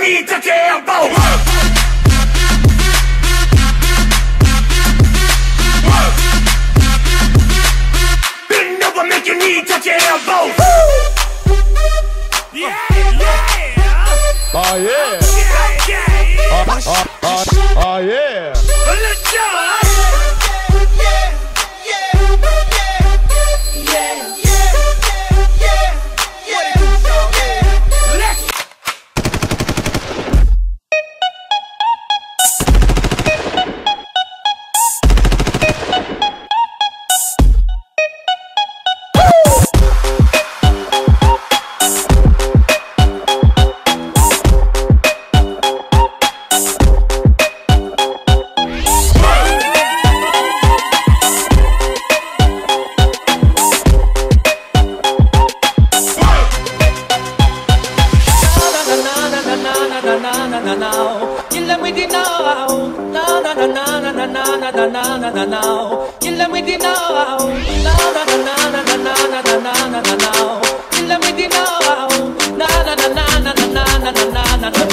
Venite! You need to get a boat. Yeah, yeah. Oh yeah. Yeah, yeah. Oh, oh, oh, oh yeah. na na na na now. You love me now. Na na na na na na na na na na na na now. You love me now. Na na na na na na na na na na na na now. You love me now. Na na na na na na na na na na na.